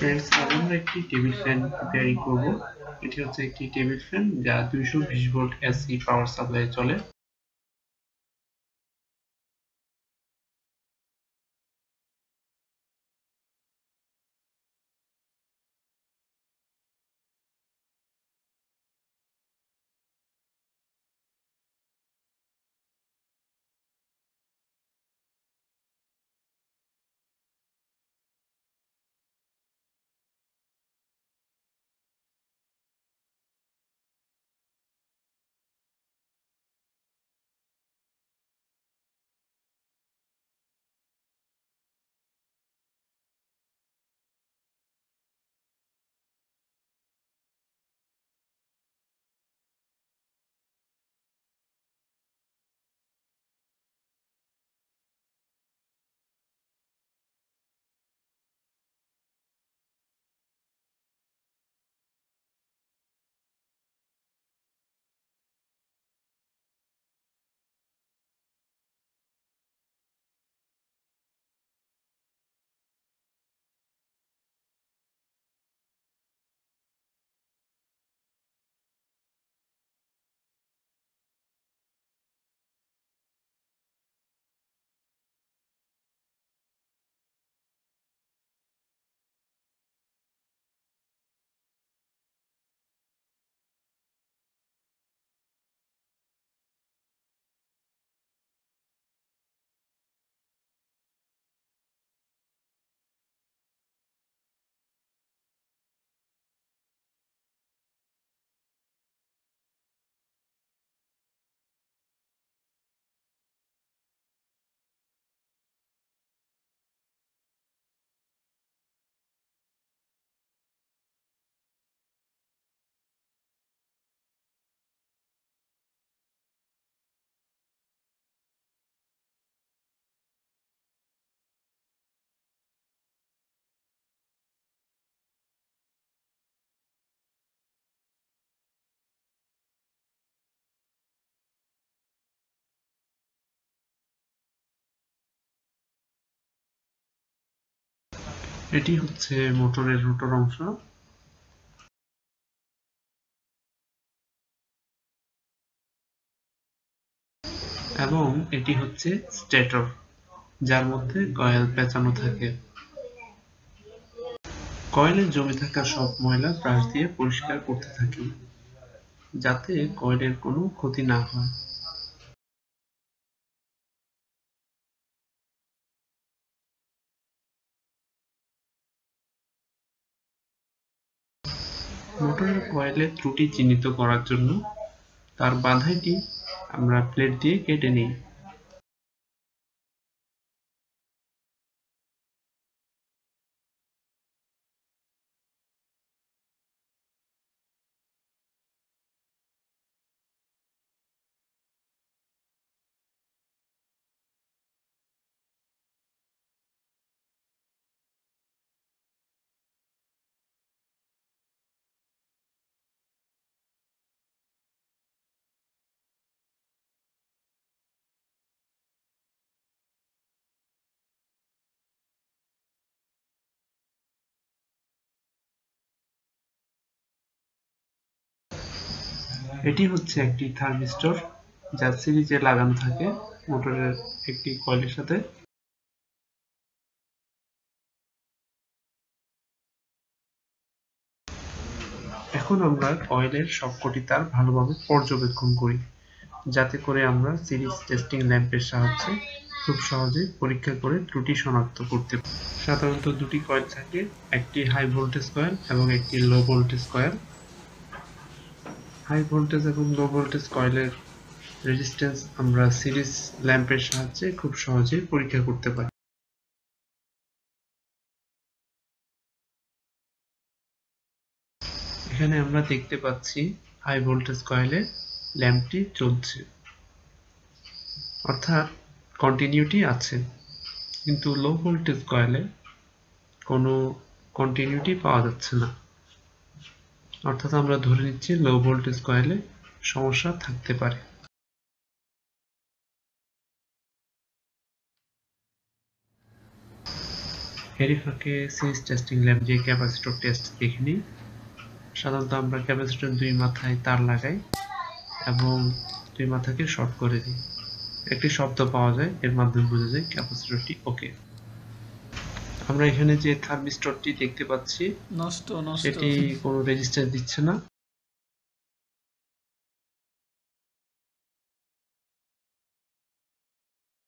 Friends আজ আমরা একটি টেবিল ফ্যান তৈরি করব। এটি হচ্ছে একটি টেবিল ফ্যান যা দুইশো বিশ ভোল্ট এসি পাওয়ার সাপ্লাই চলে। এটি হচ্ছে মোটরের রোটর অংশ। এবং এটি হচ্ছে স্টেটর, যার মধ্যে কয়েল পেঁচানো থাকে। কয়েলে জমে থাকা সব ময়লা ব্রাশ দিয়ে পরিষ্কার করতে থাকি, যাতে কয়েলের কোনো ক্ষতি না হয়। মোটরের কয়েলের ত্রুটি চিহ্নিত করার জন্য তার বাধাইটি আমরা প্লেট দিয়ে কেটে নিই। এটি হচ্ছে একটি থার্মিস্টর যা সিরিজে লাগানো থাকে মোটরের একটি কয়েলের সাথে। এখন আমরা কয়েলের সবকটি তার ভালোভাবে পর্যবেক্ষণ করি, যাতে করে আমরা সিরিজ টেস্টিং ল্যাম্পের সাহায্যে খুব সহজে পরীক্ষা করে ত্রুটি শনাক্ত করতে সাধারণত দুটি কয়েল থাকে, একটি হাই ভোল্টেজ কয়েল এবং একটি low voltage coil. High voltage এবং লো ভোল্টেজ কয়েলের রেজিস্ট্যান্স আমরা সিরিজ ল্যাম্পের সাহায্যে খুব সহজে পরীক্ষা করতে পারি। এখানে আমরা দেখতে পাচ্ছি হাই ভোল্টেজ কয়েলে ল্যাম্পটি চলছে। অর্থাৎ কন্টিনিউটি আছে। কিন্তু লো ভোল্টেজ কয়েলে কোনো কন্টিনিউটি পাওয়া যাচ্ছে না। অর্থাৎ আমরা ধরে নিচ্ছি লো ভোল্টেজ কয়েলে সমস্যা থাকতে পারে। এরই ফাঁকে সিরিজ টেস্টিং ল্যাব যে ক্যাপাসিটর টেস্ট দেখে নিই। সাধারণত আমরা ক্যাপাসিটর দুই মাথায় তার লাগাই এবং দুই মাথাকে শর্ট করে দিই। একটি শব্দ পাওয়া যায়, এর মাধ্যমে বোঝা যায় ক্যাপাসিটরটি ওকে আমরা এখানে যে থার্মিস্টরটি দেখতে পাচ্ছি নষ্ট নষ্ট। সেটি কোনো রেজিস্ট্যান্স দিচ্ছে না।